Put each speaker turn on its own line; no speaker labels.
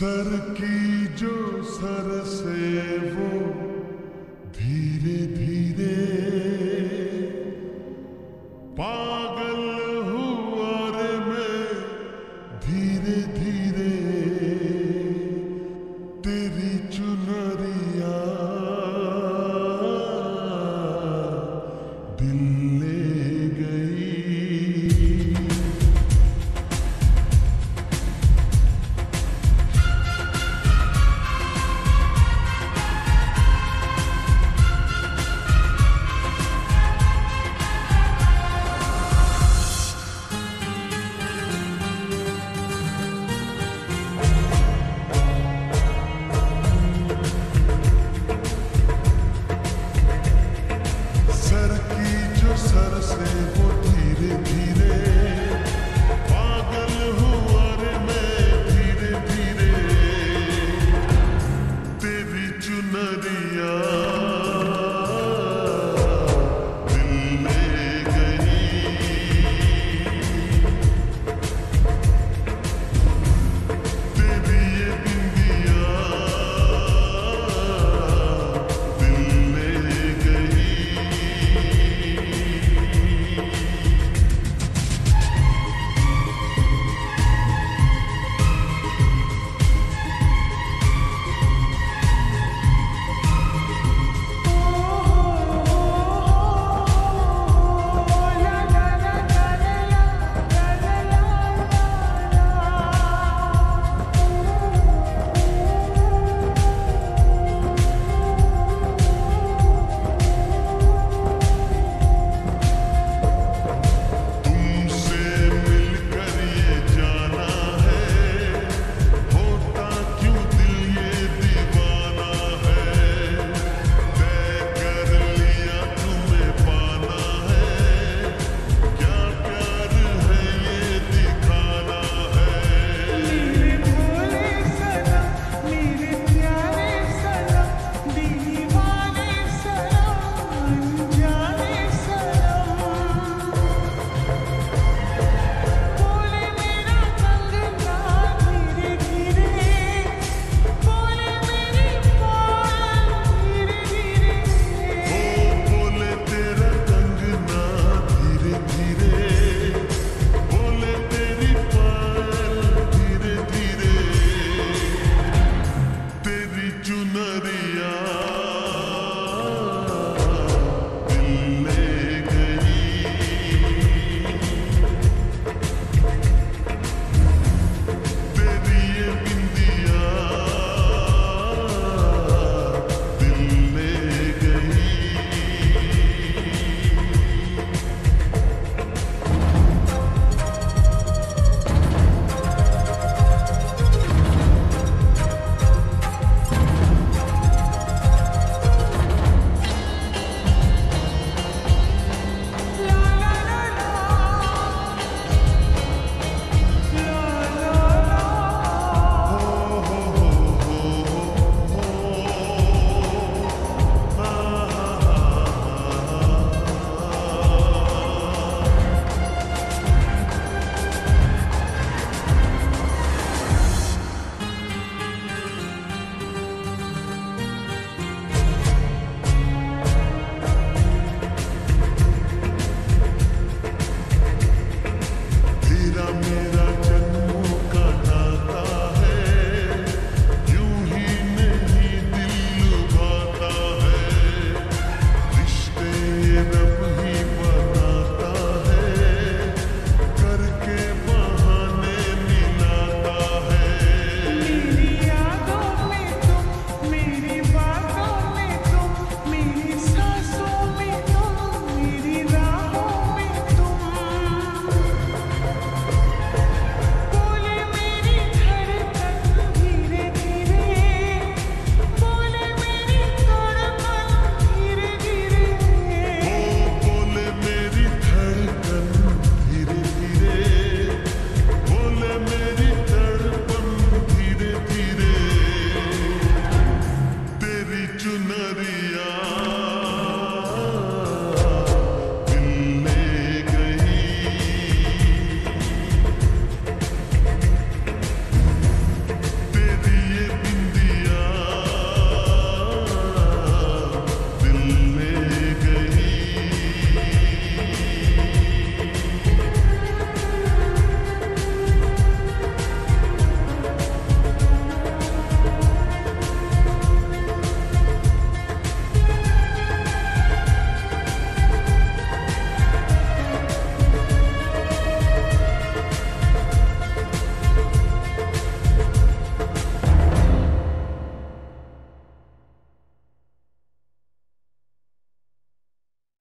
sir की जो sir से वो धीरे धीरे another